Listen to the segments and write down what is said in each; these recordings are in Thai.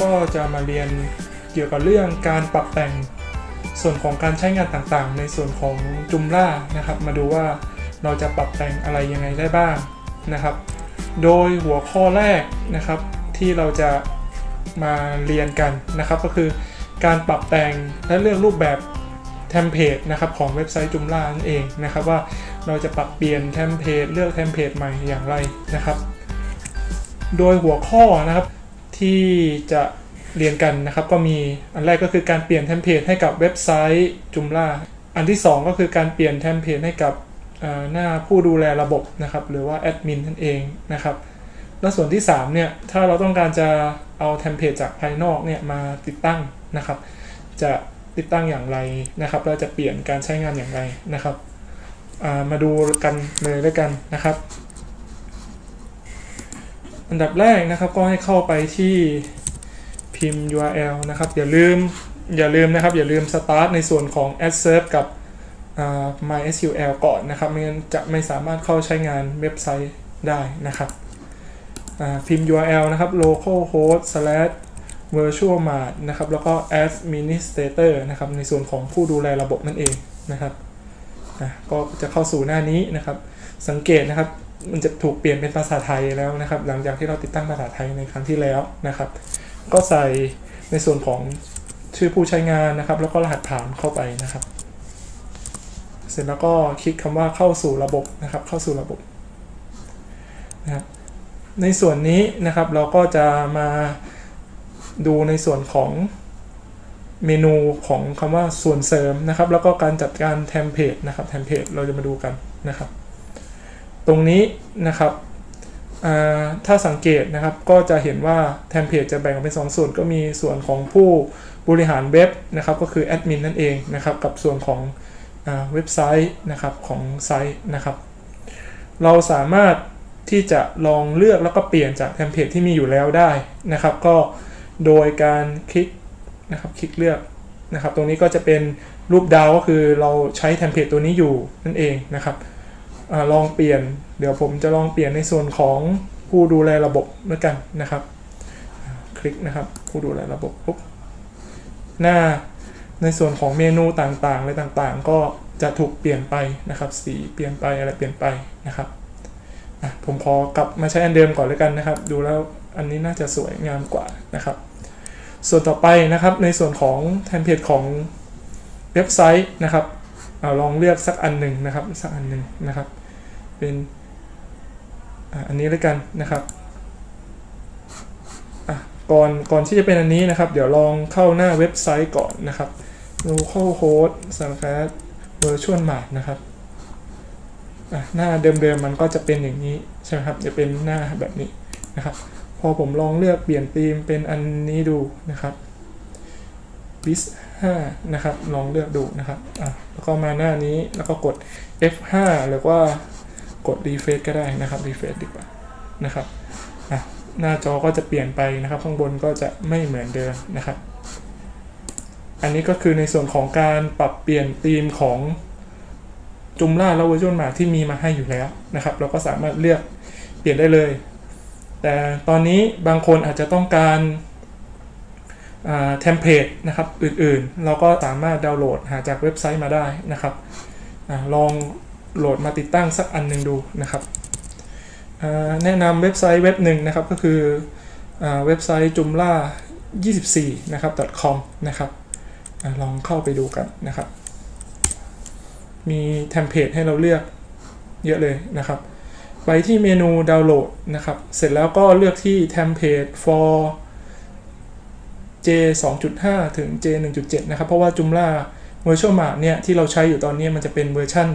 ก็จะมาเรียนเกี่ยวกับเรื่องการปรับแต่งส่วนของการใช้งานต่างๆ ในส่วนของ Joomla นะครับ มาดูว่าเราจะปรับแต่งอะไรยังไงได้บ้างนะครับ โดยหัวข้อแรกนะครับที่เราจะมาเรียนกันนะครับ ก็คือการปรับแต่งและเลือกรูปแบบ template นะครับของเว็บไซต์ Joomla นั่นเองนะครับว่าเราจะปรับเปลี่ยน template เลือก template ใหม่อย่างไรนะครับ โดยหัวข้อนะครับ ที่จะเรียนกันนะครับ ก็มีอันแรกก็คือการเปลี่ยนเทมเพลตให้กับเว็บไซต์ Joomla อันที่ 2 ก็คือการเปลี่ยนเทมเพลตให้กับหน้าผู้ดูแลระบบนะครับหรือว่าแอดมินนั่นเองนะครับแล้วส่วนที่3เนี่ยถ้าเราต้องการจะเอาเทมเพลตจากภายนอกเนี่ยมาติดตั้งนะครับ จะติดตั้งอย่างไรนะครับเราจะเปลี่ยนการใช้งานอย่างไรนะครับ มาดูกันเลยด้วยกันนะครับ อันดับแรกนะครับก็ให้เข้าไปที่พิมพ์ URL นะครับ อย่าลืมอย่าลืมนะครับ อย่าลืม start ในส่วนของ Ad serve กับ MySQL ก่อนนะครับไม่งั้นจะไม่สามารถเข้าใช้งานเว็บไซต์ได้นะครับพิมพ์ URL นะครับ localhost slash virtual mart นะครับ แล้วก็ administrator นะครับ ในส่วนของผู้ดูแลระบบนั่นเองนะครับ ก็จะเข้าสู่หน้านี้นะครับ สังเกตนะครับ มันจะถูกเปลี่ยนเป็นภาษาไทยแล้วนะครับ หลังจากที่เราติดตั้งภาษาไทยในครั้งที่แล้วนะครับ ก็ใส่ในส่วนของชื่อผู้ใช้งานนะครับ แล้วก็รหัสผ่านเข้าไปนะครับ เสร็จแล้วก็คลิกคำว่าเข้าสู่ระบบนะครับ เข้าสู่ระบบนะครับในส่วนนี้นะครับเราก็จะมาดูในส่วนของเมนูของคำว่าส่วนเสริมนะครับ แล้วก็การจัดการเทมเพลตนะครับเทมเพลตเราจะมาดูกันนะครับ ตรงนี้นะครับถ้าสังเกตนะครับก็จะเห็นว่าเทมเพลตจะแบ่งออกเป็น 2 ส่วนก็มีส่วนของผู้บริหารเว็บนะครับก็คือแอดมินนั่นเองนะครับกับส่วนของเว็บไซต์นะครับของไซต์นะครับ เราสามารถที่จะลองเลือกแล้วก็เปลี่ยนจากเทมเพลตที่มีอยู่แล้วได้นะครับ ก็โดยการคลิกนะครับคลิกเลือกนะครับ ตรงนี้ก็จะเป็นรูปดาวก็คือเราใช้เทมเพลตตัวนี้อยู่นั่นเองนะครับ อลองเปลี่ยน เดี๋ยวผมจะลองเปลี่ยนในส่วนของผู้ดูแลระบบด้วยกันนะครับ คลิกนะครับ ผู้ดูแลระบบปุ๊บหน้าในส่วนของเมนูต่างๆอะไรต่างๆ ก็จะถูกเปลี่ยนไปนะครับ สีเปลี่ยนไปอะไรเปลี่ยนไปนะครับผมขอกลับมาใช้อันเดิมก่อนเลยกันนะครับ ดูแล้วอันนี้น่าจะสวยงามกว่านะครับ ส่วนต่อไปนะครับในส่วนของเทมเพลตของเว็บไซต์นะครับเอาลองเลือกสักอันหนึ่งนะครับสักอันหนึ่งนะครับ เป็นอันนี้เลยกันนะครับก่อนก่อนที่จะเป็นอันนี้นะครับ เดี๋ยวลองเข้าหน้าเว็บไซต์ก่อนนะครับ localhost slash virtual mart นะครับหน้าเดิมๆมันก็จะเป็นอย่างนี้ใช่ไหมครับ จะเป็นหน้าแบบนี้นะครับ พอผมลองเลือกเปลี่ยนธีมเป็นอันนี้ดูนะครับ bis 5นะครับ ลองเลือกดูนะครับอะแล้วก็มาหน้านี้แล้วก็กด F5 หรือว่า กด refresh ก็ได้นะครับ refresh ดีกว่านะครับหน้าจอก็จะเปลี่ยนไปนะครับ ข้างบนก็จะไม่เหมือนเดิมนะครับ อันนี้ก็คือในส่วนของการปรับเปลี่ยนธีมของ Joomla และ Virtual Mart ที่มีมาให้อยู่แล้วนะครับ เราก็สามารถเลือกเปลี่ยนได้เลย แต่ตอนนี้บางคนอาจจะต้องการเทมเพลตนะครับอื่นๆ เราก็สามารถดาวน์โหลดหาจากเว็บไซต์มาได้นะครับอลอง โหลดมาติดตั้งสักอันหนึ่งดูนะครับแนะนำเว็บไซต์เว็บหนึ่งนะครับก็คือเว็บไซต์ Joomla24 นะครับ .com นะครับอลองเข้าไปดูกันนะครับ มีเทมเพลตให้เราเลือกเยอะเลยนะครับ ไปที่เมนูดาวน์โหลดนะครับ เสร็จแล้วก็เลือกที่ template for J 2.5 ถึง J 1.7 นะครับ เพราะว่า Joomla Virtual Mart เนี่ย ที่เราใช้อยู่ตอนนี้มันจะเป็นเวอร์ชัน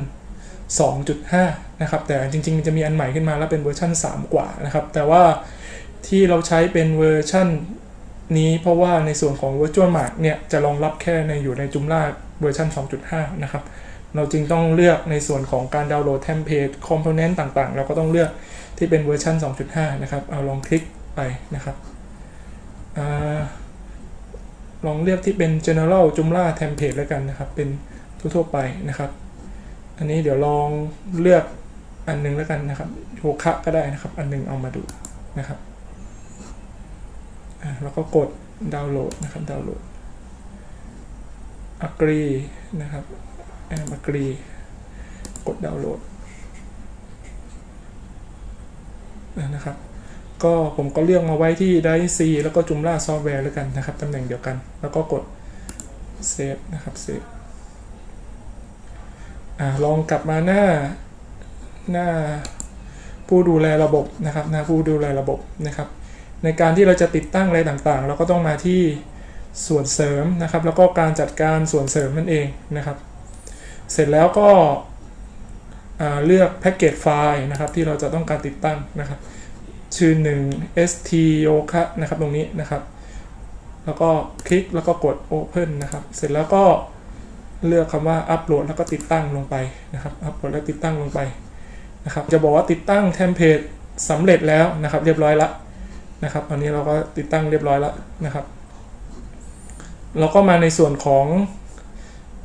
2.5 นะครับ แต่จริงๆมันจะมีอันใหม่ขึ้นมาแล้วเป็นเวอร์ชัน3 กว่านะครับ แต่ว่าที่เราใช้เป็นเวอร์ชันนี้เพราะว่าในส่วนของ Virtual Mart เนี่ยจะรองรับแค่ในอยู่ใน Joomla เวอร์ชัน2.5 นะครับ เราจึงต้องเลือกในส่วนของการดาวน์โหลดเทมเพลต component ต่างๆ เราก็ต้องเลือกที่เป็นเวอร์ชัน2.5 นะครับ เอาลองคลิกไปนะครับอลองเลือกที่เป็น general Joomla template แล้วกันนะครับ เป็นทั่วๆไปนะครับ อันนี้เดี๋ยวลองเลือกอันนึงแล้วกันนะครับโยคะก็ได้นะครับ อันนึงเอามาดูนะครับแล้วก็กดดาวน์โหลดนะครับดาวน์โหลด agree นะครับ am agree กดดาวน์โหลดนะครับ ก็ผมก็เลือกมาไว้ที่ได้ C แล้วก็จุมล่าซอฟต์แวร์แล้วกันนะครับตำแหน่งเดียวกัน แล้วก็กด save นะครับ save อลองกลับมาหน้าหน้าผู้ดูแลระบบนะครับหน้าผู้ดูแลระบบนะครับ ในการที่เราจะติดตั้งอะไรต่างๆ เราก็ต้องมาที่ส่วนเสริมนะครับ แล้วก็การจัดการส่วนเสริมนั่นเองนะครับ เสร็จแล้วก็เลือกแพ็กเกจไฟล์นะครับที่เราจะต้องการติดตั้งนะครับ ชื่อ1 st yoka นะครับตรงนี้นะครับ แล้วก็คลิกแล้วก็กด open นะครับ เสร็จแล้วก็ เลือกคำว่าอัปโหลดแล้วก็ติดตั้งลงไปนะครับอัปโหลดแล้วติดตั้งลงไปนะครับ จะบอกว่าติดตั้งเทมเพลตสำเร็จแล้วนะครับ เรียบร้อยแล้วนะครับตอนนี้เราก็ติดตั้งเรียบร้อยแล้วนะครับเราก็มาในส่วนของ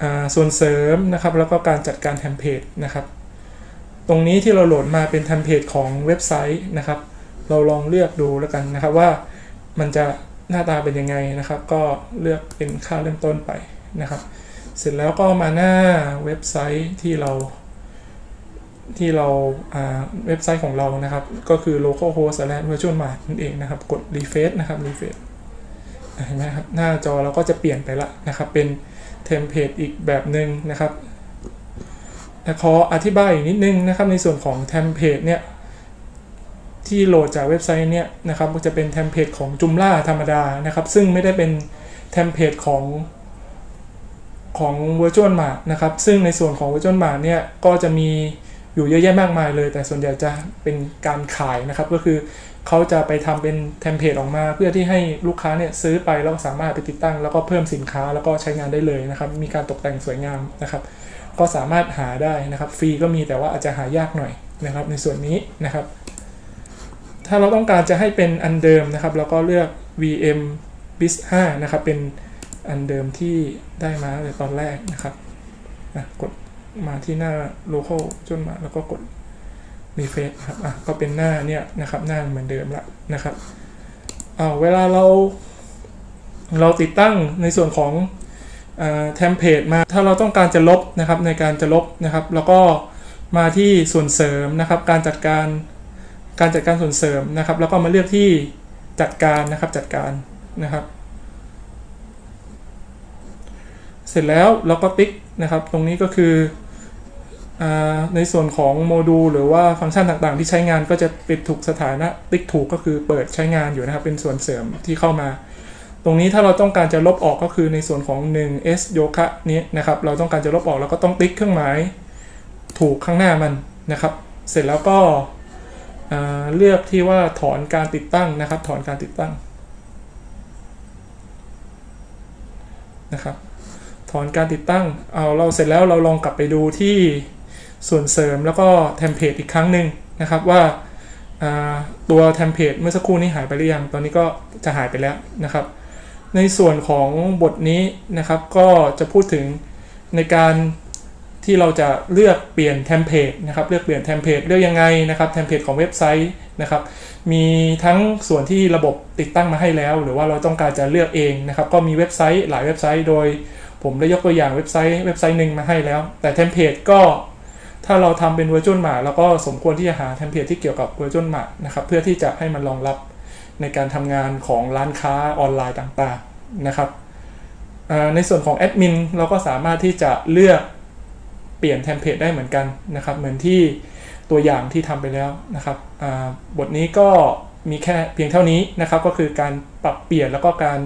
อส่วนเสริมนะครับ แล้วก็การจัดการเทมเพลตนะครับ ตรงนี้ที่เราโหลดมาเป็นเทมเพลตของเว็บไซต์นะครับ เราลองเลือกดูแล้วกันนะครับว่ามันจะหน้าตาเป็นยังไงนะครับ ก็เลือกเป็นค่าเริ่มต้นไปนะครับ เสร็จแล้วก็มาหน้าเว็บไซต์ที่เราที่เราเว็บไซต์ของเรานะครับ ก็คือ localhost virtual mart นั่นเองนะครับ กด refresh นะครับ refresh เห็นไหมครับ หน้าจอเราก็จะเปลี่ยนไปละนะครับ เป็นเทมเพลตอีกแบบหนึ่งนะครับแต่ขออธิบายอีกนิดนึงนะครับ ในส่วนของเทมเพลตเนี่ย ที่โหลดจากเว็บไซต์เนี่ยนะครับจะเป็นเทมเพลตของ Joomla ธรรมดานะครับ ซึ่งไม่ได้เป็นเทมเพลตของ ของ Virtual Mart นะครับ ซึ่งในส่วนของ Virtual Mart เนี่ยก็จะมีอยู่เยอะแยะมากมายเลย แต่ส่วนใหญ่จะเป็นการขายนะครับ ก็คือเขาจะไปทำเป็นเทมเพลตออกมา เพื่อที่ให้ลูกค้าเนี่ยซื้อไปแล้วสามารถไปติดตั้ง แล้วก็เพิ่มสินค้าแล้วก็ใช้งานได้เลยนะครับ มีการตกแต่งสวยงามนะครับ ก็สามารถหาได้นะครับ ฟรีก็มีแต่ว่าอาจจะหายากหน่อยนะครับ ในส่วนนี้นะครับ ถ้าเราต้องการจะให้เป็นอันเดิมนะครับ เราก็เลือก VM bis 5นะครับเป็น อันเดิมที่ได้มาในตอนแรกนะครับกดมาที่หน้า local จนมาแล้วก็กด refresh ครับอะก็เป็นหน้าเนี่ยนะครับหน้าเหมือนเดิมละนะครับอ่าเวลาเรา เราติดตั้งในส่วนของเทมเพลตมาถ้าเราต้องการจะลบนะครับในการจะลบนะครับ แล้วก็มาที่ส่วนเสริมนะครับ การจัดการการจัดการส่วนเสริมนะครับ แล้วก็มาเลือกที่จัดการนะครับจัดการนะครับ เสร็จแล้วเราก็ติ๊กนะครับ ตรงนี้ก็คือในส่วนของโมดูลหรือว่าฟังก์ชันต่างๆ ที่ใช้งานก็จะปิดถูกสถานะติ๊กถูกก็คือเปิดใช้งานอยู่นะครับ เป็นส่วนเสริมที่เข้ามา ตรงนี้ถ้าเราต้องการจะลบออกก็คือในส่วนของ 1s โยคะนี้นะครับ เราต้องการจะลบออกเราก็ต้องติ๊กเครื่องหมายถูกข้างหน้ามันนะครับ เสร็จแล้วก็เลือกที่ว่าถอนการติดตั้งนะครับ ถอนการติดตั้งนะครับ ถอนการติดตั้ง เอาเราเสร็จแล้วเราลองกลับไปดูที่ส่วนเสริมแล้วก็เทมเพลตอีกครั้งหนึ่งนะครับว่าตัวเทมเพลตเมื่อสักครู่นี้หายไปหรือยัง ตอนนี้ก็จะหายไปแล้วนะครับ ในส่วนของบทนี้นะครับก็จะพูดถึงในการที่เราจะเลือกเปลี่ยนเทมเพลตนะครับ เลือกเปลี่ยนเทมเพลตเลือกยังไงนะครับเทมเพลตของเว็บไซต์นะครับ มีทั้งส่วนที่ระบบติดตั้งมาให้แล้ว หรือว่าเราต้องการจะเลือกเองนะครับ ก็มีเว็บไซต์หลายเว็บไซต์โดย ผมได้ยกตัวอย่างเว็บไซต์เว็บไซต์หนึ่งมาให้แล้ว แต่เทมเพลตก็ถ้าเราทำเป็น Virtual Mart แล้วก็สมควรที่จะหาเทมเพลตที่เกี่ยวกับ Virtual Mart นะครับเพื่อที่จะให้มันรองรับในการทำงานของร้านค้าออนไลน์ต่างๆนะครับในส่วนของแอดมินเราก็สามารถที่จะเลือกเปลี่ยนเทมเพลตได้เหมือนกันนะครับ เหมือนที่ตัวอย่างที่ทำไปแล้วนะครับบทนี้ก็มีแค่เพียงเท่านี้นะครับ ก็คือการปรับเปลี่ยนแล้วก็การ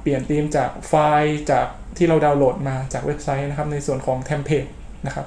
เปลี่ยนธีมจากไฟล์จาก ที่เราดาวน์โหลดมาจากเว็บไซต์นะครับในส่วนของเทมเพลตนะครับ